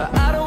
I don't